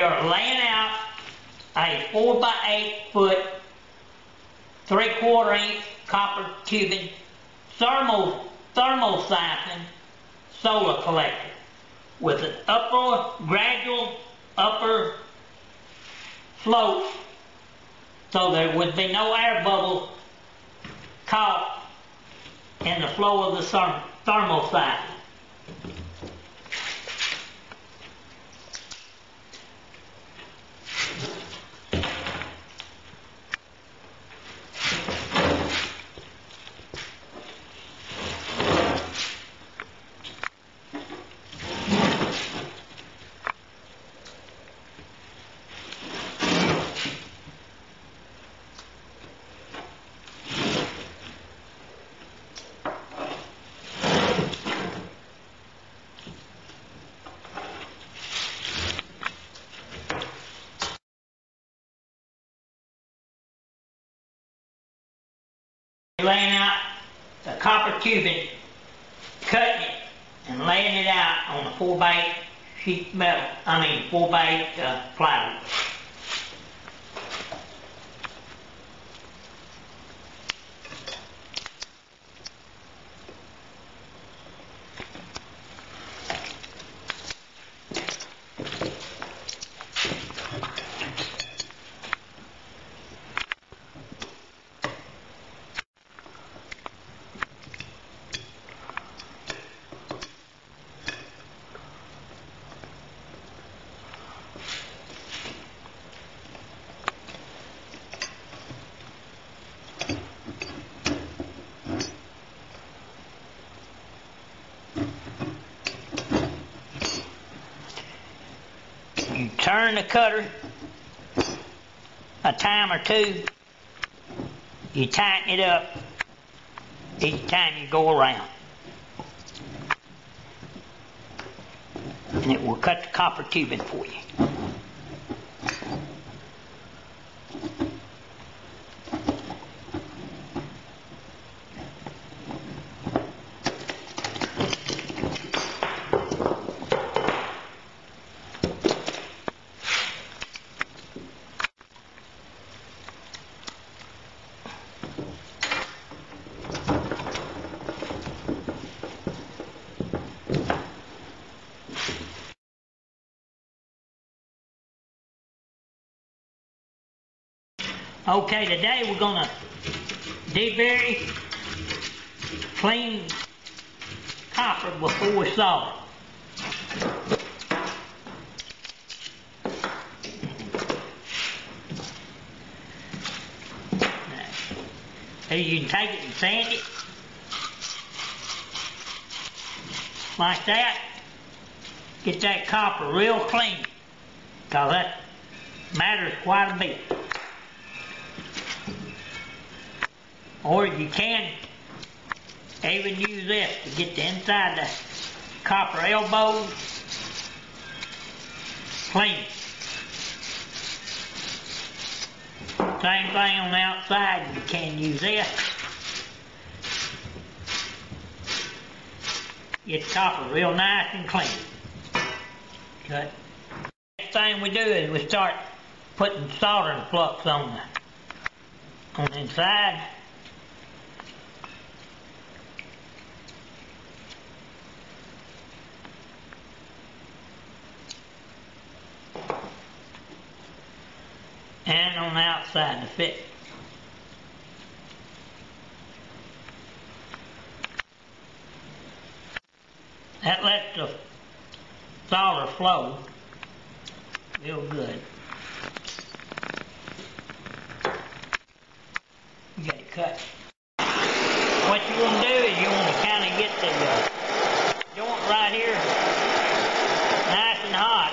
we are laying out a four by eight foot, three quarter inch copper tubing thermal, thermal siphon solar collector with an upper, gradual upper float so there would be no air bubble caught in the flow of the therm- thermal siphon. Laying out the copper tubing, cutting it and laying it out on a four by sheet metal, I mean four by eight uh, plywood. You turn the cutter a time or two. You tighten it up each time you go around. And it will cut the copper tubing for you. Okay, today we're gonna debury, clean copper before we saw it. You can take it and sand it. Like that. Get that copper real clean. Cause that matters quite a bit. Or you can even use this to get the inside the copper elbow clean. Same thing on the outside, you can use this. Get the copper real nice and clean. Cut. Next thing we do is we start putting soldering flux on the on the inside. And on the outside to fit. That lets the solder flow real good. You got it cut. What you want to do is you want to kind of get the uh, joint right here nice and hot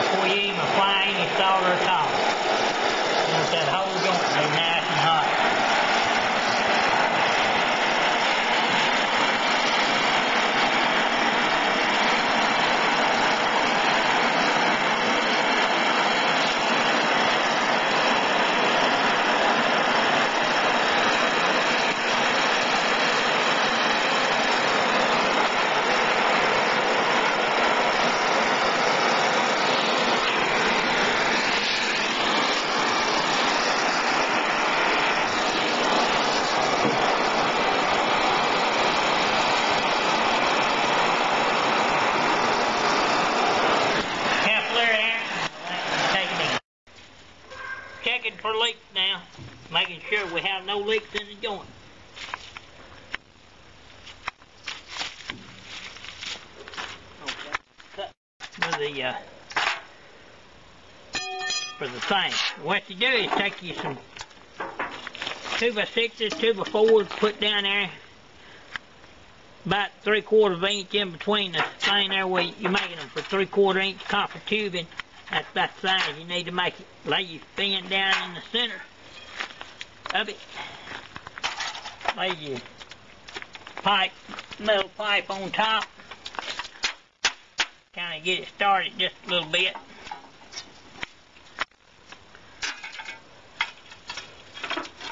before you even apply any solder at all. You want that whole joint to be nice and hot. no leaks in the joint. Okay, cut for the, uh, for the thing. What you do is take you some two by sixes, two by fours, put down there about three quarters of an inch in between the thing there where you're making them for three quarter inch copper tubing. That's that size you need to make it. Lay your fin down in the center of it. Lay your pipe, metal pipe on top. Kind of get it started just a little bit.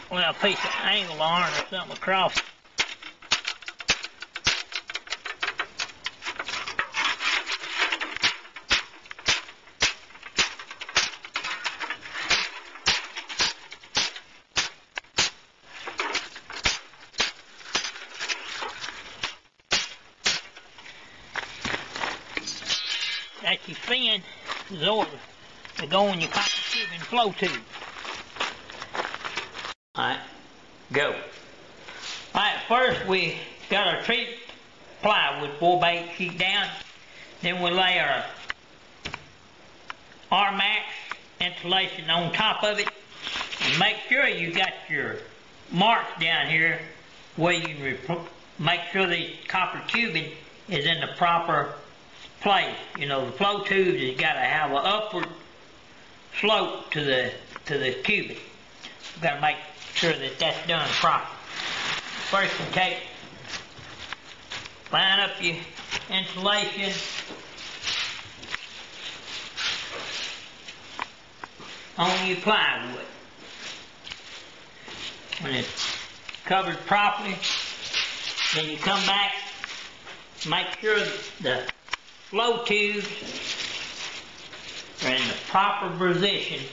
Well, a piece of angle iron or something across. Your fin absorber to go in your copper tube and flow tube. Alright, go. Alright, first we got our treat plywood four by eight sheet down. Then we lay our R-Max insulation on top of it. And make sure you got your marks down here where you make sure the copper tubing is in the proper place. You know, the flow tubes has got to have an upward slope to the to the tubing. You've got to make sure that that's done properly. First, you take, line up your insulation. On your plywood. When it's covered properly, then you come back, make sure the flow tubes are in the proper position.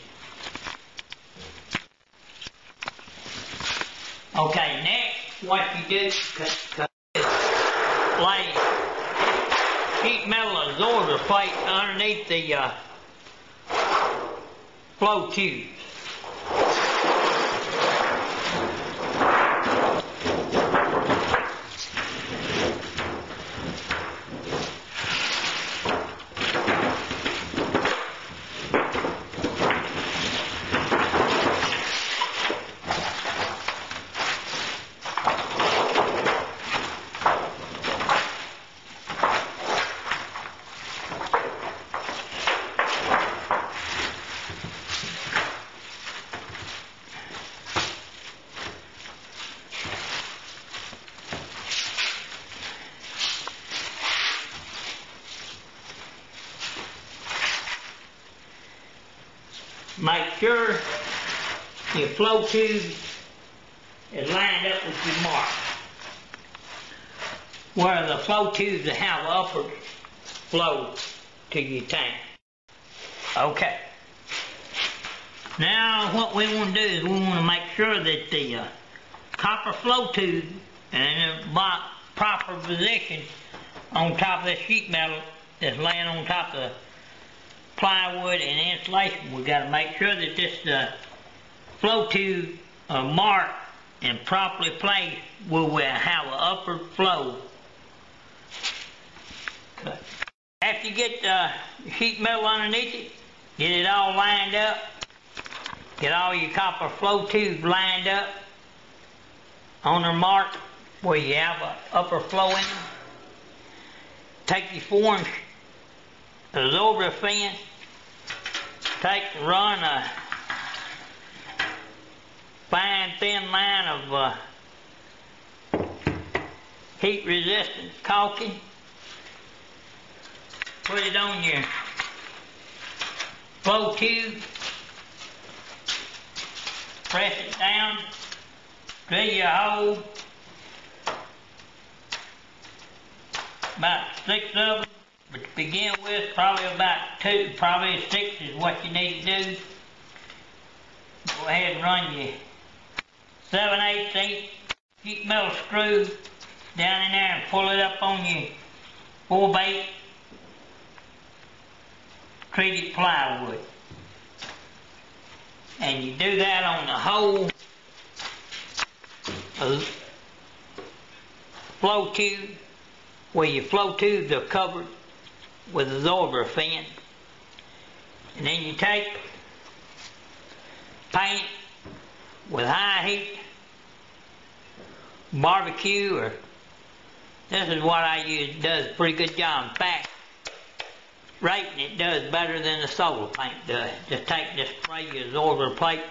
Okay, next, what you do, cut, cut, lay sheet metal absorber plate underneath the uh, flow tubes. Make sure your flow tube is lined up with your mark. Where the flow tubes have upward flow to your tank. Okay. Now what we want to do is we want to make sure that the uh, copper flow tube is in proper position on top of the sheet metal that's laying on top of the plywood and insulation. We've got to make sure that this uh, flow tube are marked and properly placed where we have an upward flow. Okay. After you get the sheet metal underneath it, get it all lined up, get all your copper flow tubes lined up on their mark where you have an upper flow in them. Take your absorber fins, take run a fine thin line of uh, heat resistant caulking. Put it on your flow tube. Press it down. Drill your hole. About six of them. Begin with, probably about two, probably six is what you need to do. Go ahead and run your seven eighths inch sheet metal screw down in there and pull it up on your four by eight treated plywood. And you do that on the whole a flow tube where your flow tubes are covered with absorber fin. And then you take paint with high heat, barbecue, or this is what I use. Does a pretty good job. In fact, rating it does better than the solar paint does. Just take this spray your absorber plate,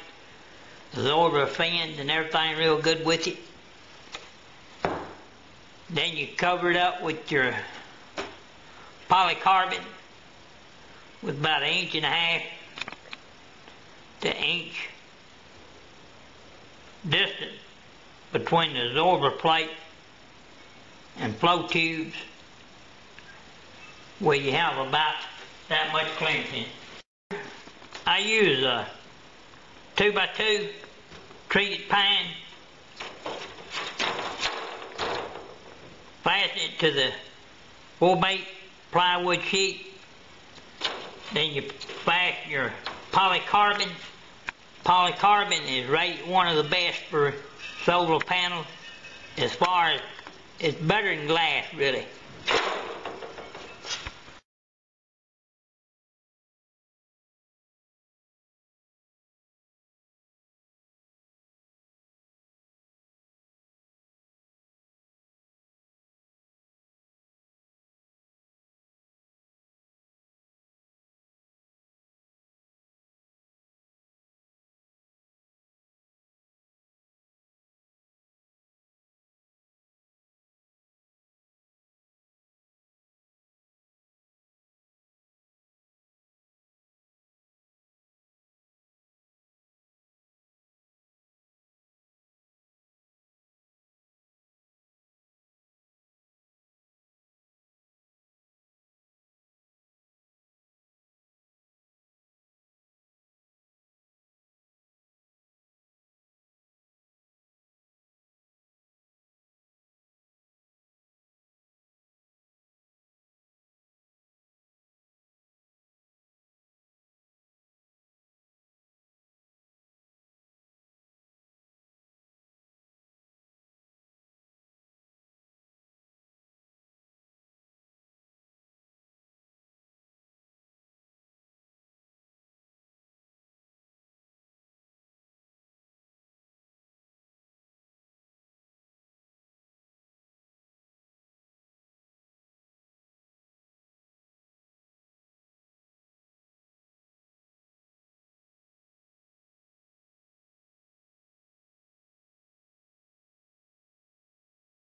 absorber fins, and everything real good with it. Then you cover it up with your polycarbonate with about an inch and a half to inch distance between the absorber plate and flow tubes where you have about that much clearance. I use a 2 by 2 treated pine, fasten it to the 4 by plywood sheet, then you fasten your polycarbonate. Polycarbonate is right one of the best for solar panels as far as it's better than glass really.